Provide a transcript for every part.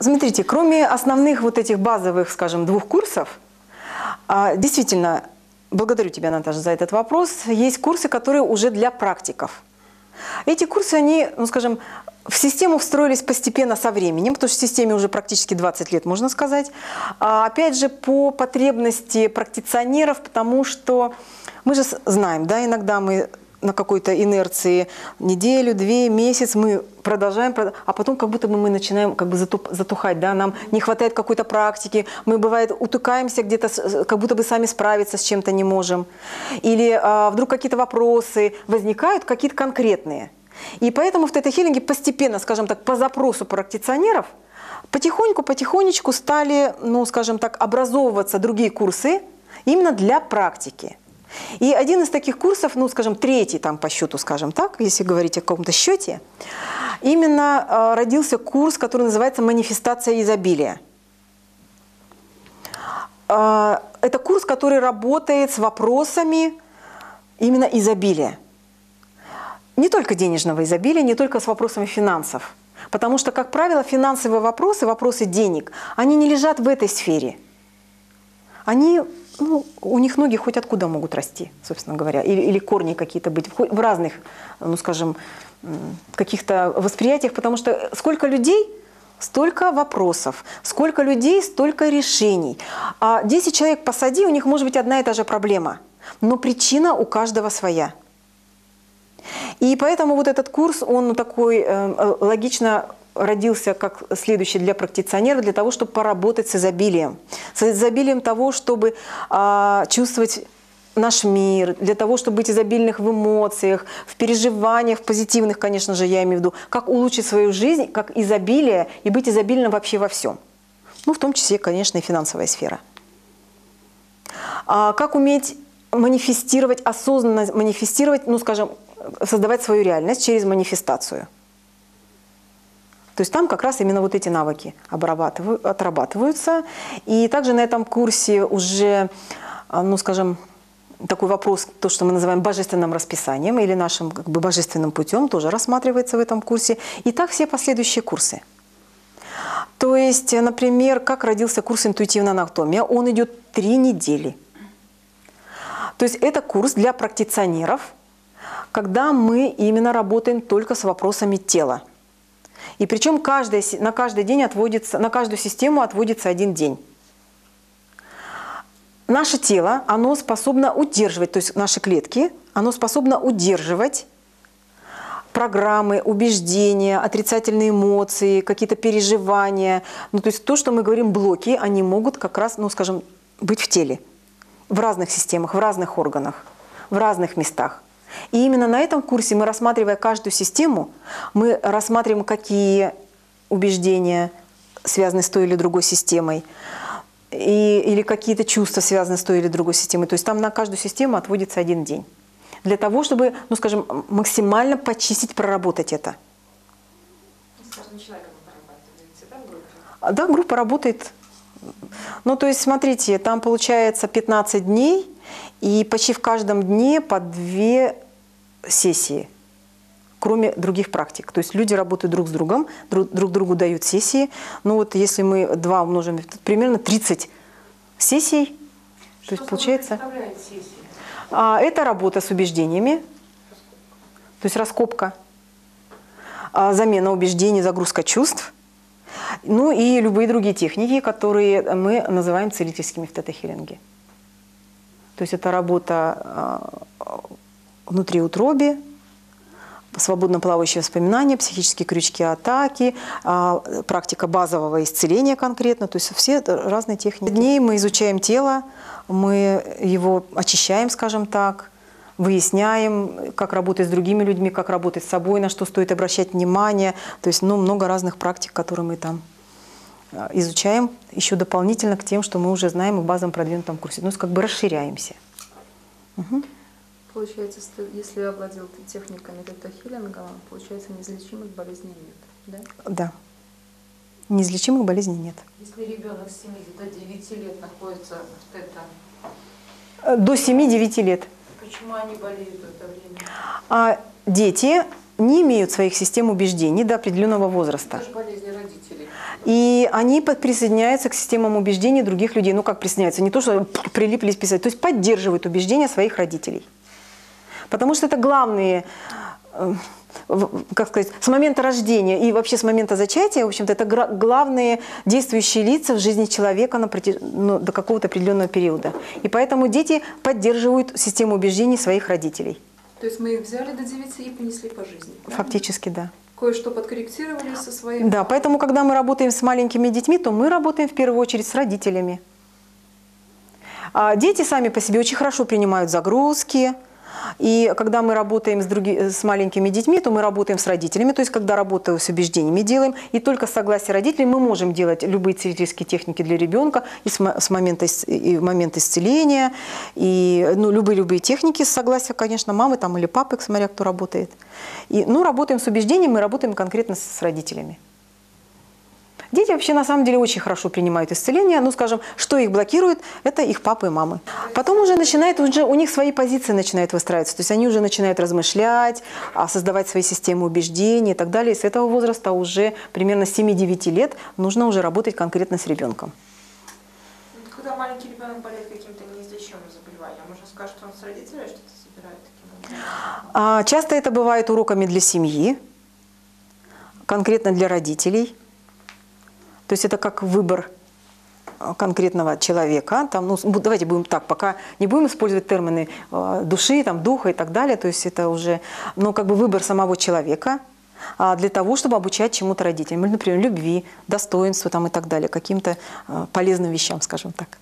смотрите, кроме основных вот этих базовых, скажем, двух курсов, а, действительно, благодарю тебя, Наташа, за этот вопрос, есть курсы, которые уже для практиков. Эти курсы, они, ну скажем, в систему встроились постепенно со временем, потому что в системе уже практически 20 лет, можно сказать. А, опять же, по потребности практиционеров, потому что мы же знаем, да, иногда мы на какой-то инерции неделю, две, месяц мы продолжаем, а потом как будто бы мы начинаем как бы затухать, да, нам не хватает какой-то практики, мы бывает утыкаемся где-то, как будто бы сами справиться с чем-то не можем, или а, вдруг какие-то вопросы возникают, какие-то конкретные. И поэтому в тета-хиллинге постепенно, скажем так, по запросу практиционеров, потихоньку, потихонечку стали, ну, скажем так, образовываться другие курсы именно для практики. И один из таких курсов, ну, скажем, третий там по счету, скажем так, если говорить о каком-то счете, именно э, родился курс, который называется «Манифестация изобилия». Э, это курс, который работает с вопросами именно изобилия. Не только денежного изобилия, не только с вопросами финансов. Потому что, как правило, финансовые вопросы, вопросы денег, они не лежат в этой сфере. Они ну, у них ноги хоть откуда могут расти, собственно говоря, или, или корни какие-то быть, в разных, ну, скажем, каких-то восприятиях, потому что сколько людей, столько вопросов, сколько людей, столько решений. А 10 человек посади, у них может быть одна и та же проблема, но причина у каждого своя. И поэтому вот этот курс, он такой э, э логично родился как следующий для практиционеров, для того, чтобы поработать с изобилием. С изобилием того, чтобы а, чувствовать наш мир, для того, чтобы быть изобильных в эмоциях, в переживаниях, в позитивных, конечно же, я имею в виду, как улучшить свою жизнь, как изобилие и быть изобильным вообще во всем. Ну, в том числе, конечно, и финансовая сфера. А как уметь манифестировать, осознанно манифестировать, ну, скажем, создавать свою реальность через манифестацию – то есть там как раз именно вот эти навыки отрабатываются. И также на этом курсе уже, а, ну скажем, такой вопрос, то, что мы называем божественным расписанием или нашим как бы, божественным путем, тоже рассматривается в этом курсе. И так все последующие курсы. То есть, например, как родился курс «Интуитивная анатомия», он идет три недели. То есть это курс для практиционеров, когда мы именно работаем только с вопросами тела. И причем каждый, на каждый день отводится, на каждую систему отводится один день. Наше тело, оно способно удерживать, то есть наши клетки, оно способно удерживать программы, убеждения, отрицательные эмоции, какие-то переживания. Ну, то есть то, что мы говорим блоки, они могут как раз, ну, скажем, быть в теле, в разных системах, в разных органах, в разных местах. И именно на этом курсе мы, рассматривая каждую систему, мы рассматриваем, какие убеждения связаны с той или другой системой, и, или какие-то чувства связаны с той или другой системой. То есть там на каждую систему отводится один день. Для того, чтобы, ну скажем, максимально почистить, проработать это. Да, группа работает. Ну, то есть, смотрите, там получается 15 дней, и почти в каждом дне по две сессии, кроме других практик. То есть люди работают друг с другом, друг, друг другу дают сессии. Ну вот если мы два умножим, примерно 30 сессий. Что то есть получается... А, это работа с убеждениями, то есть раскопка, а, замена убеждений, загрузка чувств. Ну и любые другие техники, которые мы называем целительскими в тета-хиллинге. То есть это работа а, внутри утроби, свободно плавающие воспоминания, психические крючки атаки, а, практика базового исцеления конкретно, то есть все разные техники. Дней мы изучаем тело, мы его очищаем, скажем так, выясняем, как работать с другими людьми, как работать с собой, на что стоит обращать внимание. То есть ну, много разных практик, которые мы там а, изучаем еще дополнительно к тем, что мы уже знаем в базовом продвинутом курсе. Ну, как бы расширяемся. Угу. Получается, если овладел техниками тета-хиллинга, получается, неизлечимых болезней нет, да? Да. Неизлечимых болезней нет. Если ребенок с 7 до 9 лет находится в тета... Э, до 7-9 лет. Почему они болеют в это время? А дети не имеют своих систем убеждений до определенного возраста. Это же болезни родителей. И они присоединяются к системам убеждений других людей. Ну, как присоединяются? Не то, что прилипли писать, то есть поддерживают убеждения своих родителей. Потому что это главные, э, как сказать, с момента рождения и вообще с момента зачатия, в общем-то, это главные действующие лица в жизни человека на протяж- ну, до какого-то определенного периода. И поэтому дети поддерживают систему убеждений своих родителей. То есть мы их взяли до 9 и понесли по жизни. правильно? Фактически, да. Кое-что подкорректировали со своим. Да, поэтому, когда мы работаем с маленькими детьми, то мы работаем в первую очередь с родителями. А дети сами по себе очень хорошо принимают загрузки. И когда мы работаем с, други- с маленькими детьми, то мы работаем с родителями. То есть, когда работаю с убеждениями делаем, и только с согласия родителей мы можем делать любые целительские техники для ребенка и с, с момента, и в исцеления, и ну, любые-любые техники с согласия, конечно, мамы там, или папы, смотря кто работает. И, ну, работаем с убеждениями, мы работаем конкретно с родителями. Дети вообще на самом деле очень хорошо принимают исцеление. Ну, скажем, что их блокирует, это их папы и мамы. Потом уже начинает, уже у них свои позиции начинают выстраиваться. То есть они уже начинают размышлять, а, создавать свои системы убеждений и так далее. И с этого возраста уже примерно с 7-9 лет нужно уже работать конкретно с ребенком. Когда маленький ребенок болеет каким-то неизлечимым заболеванием, можно сказать, что он с родителями что-то собирает таким? А, Часто это бывает уроками для семьи, конкретно для родителей. То есть это как выбор а, конкретного человека. Там, ну, давайте будем так, пока не будем использовать термины э, души, там, духа и так далее. То есть это уже, ну, как бы выбор самого человека а, для того, чтобы обучать чему-то родителям. Например, любви, достоинству там, и так далее, каким-то э, полезным вещам, скажем так.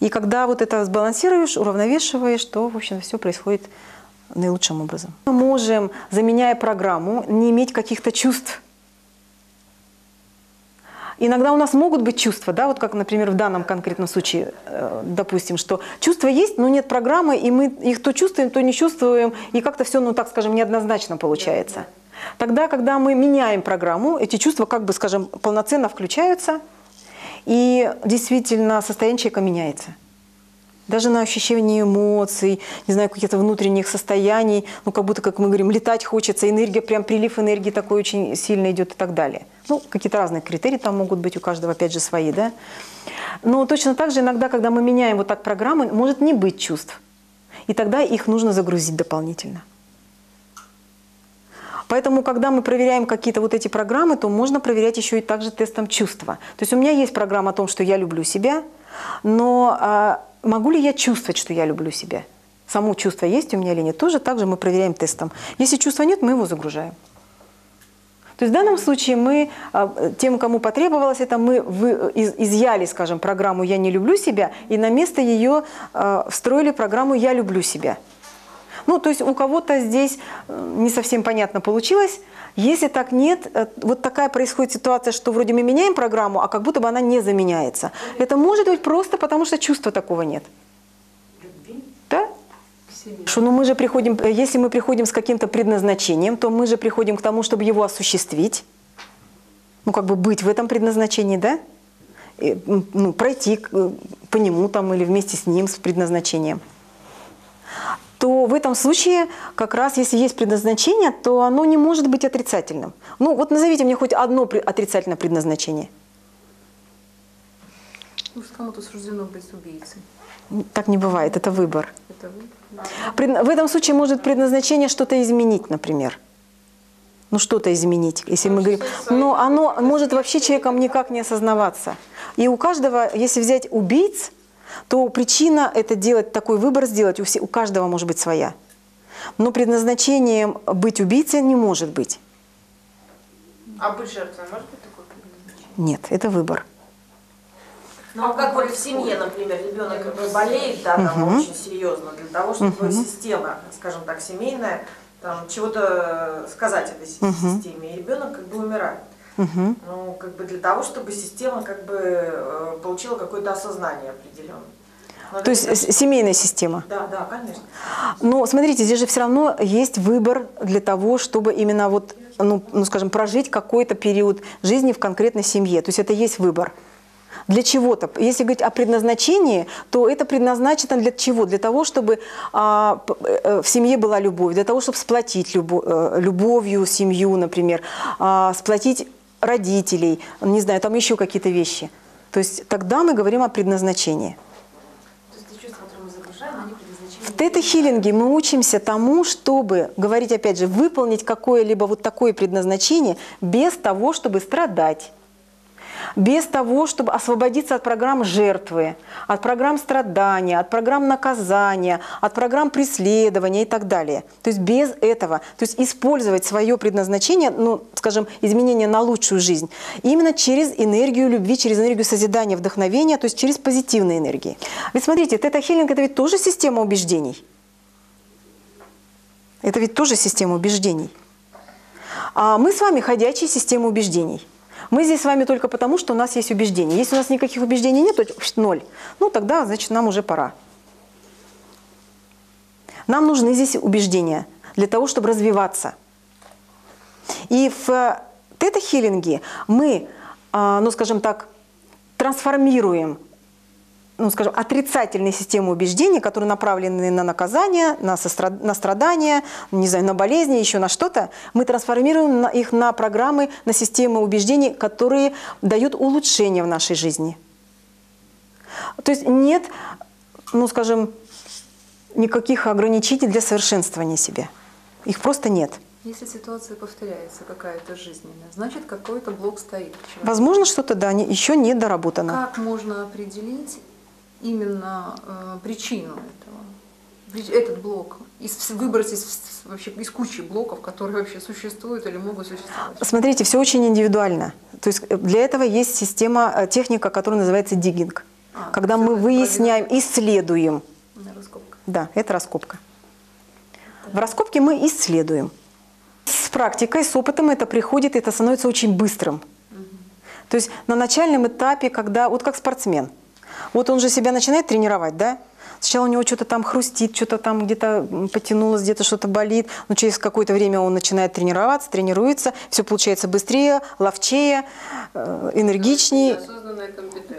И когда вот это сбалансируешь, уравновешиваешь, то, в общем, все происходит наилучшим образом. Мы можем, заменяя программу, не иметь каких-то чувств. Иногда у нас могут быть чувства, да, вот как, например, в данном конкретном случае, э, допустим, что чувства есть, но нет программы, и мы их то чувствуем, то не чувствуем, и как-то все, ну так скажем, неоднозначно получается. Тогда, когда мы меняем программу, эти чувства, как бы, скажем, полноценно включаются, и действительно состояние человека меняется. Даже на ощущение эмоций, не знаю, каких-то внутренних состояний, ну, как будто, как мы говорим, летать хочется, энергия, прям прилив энергии такой очень сильно идет и так далее. Ну, какие-то разные критерии там могут быть, у каждого, опять же, свои, да. Но точно так же иногда, когда мы меняем вот так программы, может не быть чувств. И тогда их нужно загрузить дополнительно. Поэтому, когда мы проверяем какие-то вот эти программы, то можно проверять еще и также тестом чувства. То есть у меня есть программа о том, что я люблю себя, но а, могу ли я чувствовать, что я люблю себя? Само чувство есть у меня или нет? Тоже также мы проверяем тестом. Если чувства нет, мы его загружаем. То есть в данном случае мы, а, тем, кому потребовалось это, мы изъяли, скажем, программу «Я не люблю себя» и на место ее а, встроили программу «Я люблю себя». Ну, то есть у кого-то здесь э, не совсем понятно получилось. Если так нет, э, вот такая происходит ситуация, что вроде мы меняем программу, а как будто бы она не заменяется. Это может быть просто потому, что чувства такого нет. Да? Что, ну мы же приходим, э, если мы приходим с каким-то предназначением, то мы же приходим к тому, чтобы его осуществить. Ну, как бы быть в этом предназначении, да? И, ну, пройти по нему там или вместе с ним, с предназначением. То в этом случае, как раз если есть предназначение, то оно не может быть отрицательным. Ну, вот назовите мне хоть одно отрицательное предназначение. Может, кому-то суждено быть убийцей. Так не бывает, это выбор. Это вы? Пред- В этом случае может предназначение что-то изменить, например. Ну, что-то изменить, если мы говорим. Но оно может вообще человеком никак не осознаваться. И у каждого, если взять убийц, то причина это делать, такой выбор сделать, у, все- у каждого может быть своя. Но предназначением быть убийцей не может быть. А быть жертвой может быть такое предназначение? Нет, это выбор. Ну, а как вот в семье, например, ребенок болеет, да, там Мгм. очень серьезно, для того, чтобы Мгм. система, скажем так, семейная, там, чего-то сказать этой Мгм. системе, и ребенок как бы умирает. Мгм. Ну, как бы для того, чтобы система как бы э, получила какое-то осознание определенное. Но То есть это- семейная система. Да, да, конечно. Но смотрите, здесь же все равно есть выбор для того, чтобы именно вот, ну, ну, скажем, прожить какой-то период жизни в конкретной семье. То есть это есть выбор. для чего-то. Если говорить о предназначении, то это предназначено для чего? Для того, чтобы а, п- э, в семье была любовь, для того, чтобы сплотить любо- э, любовью семью, например, а, сплотить родителей, не знаю, там еще какие-то вещи. То есть тогда мы говорим о предназначении. В тета-хиллинге мы учимся тому, чтобы, говорить опять же, выполнить какое-либо вот такое предназначение без того, чтобы страдать, без того, чтобы освободиться от программ жертвы, от программ страдания, от программ наказания, от программ преследования и так далее. То есть без этого, то есть использовать свое предназначение, ну, скажем, изменение на лучшую жизнь, именно через энергию любви, через энергию созидания, вдохновения, то есть через позитивные энергии. Ведь смотрите, тета-хиллинг – это ведь тоже система убеждений. Это ведь тоже система убеждений. А мы с вами ходячие системы убеждений. Мы здесь с вами только потому, что у нас есть убеждения. Если у нас никаких убеждений нет, то ноль. Ну, тогда, значит, нам уже пора. Нам нужны здесь убеждения для того, чтобы развиваться. И в тета-хиллинге мы, а, ну, скажем так, трансформируем ну, скажем, отрицательные системы убеждений, которые направлены на наказание, на, состра- на страдания, не знаю, на болезни, еще на что-то, мы трансформируем на- их на программы, на системы убеждений, которые дают улучшение в нашей жизни. То есть нет, ну, скажем, никаких ограничителей для совершенствования себя. Их просто нет. Если ситуация повторяется какая-то жизненная, значит какой-то блок стоит. Возможно, что-то да, не- еще не доработано. Как можно определить именно э, причину этого? Этот блок, из, выбрать из, вообще, из кучи блоков, которые вообще существуют или могут существовать. Смотрите, все очень индивидуально. То есть э, для этого есть система, э, техника, которая называется диггинг. А, Когда мы выясняем, исследуем. На раскопках. Да, это раскопка. В раскопке мы исследуем. С практикой, с опытом это приходит, это становится очень быстрым. То есть на начальном этапе, когда, вот как спортсмен, вот он же себя начинает тренировать, да? Сначала у него что-то там хрустит, что-то там где-то потянулось, где-то что-то болит. Но через какое-то время он начинает тренироваться, тренируется, все получается быстрее, ловчее, э, энергичнее.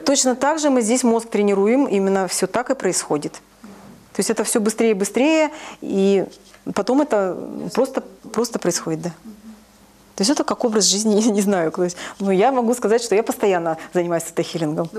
Точно так же мы здесь мозг тренируем, именно все так и происходит. То есть это все быстрее и быстрее, и потом это просто, просто происходит, да. То есть это как образ жизни, я не знаю. то есть, Ну, я могу сказать, что я постоянно занимаюсь тета-хиллингом.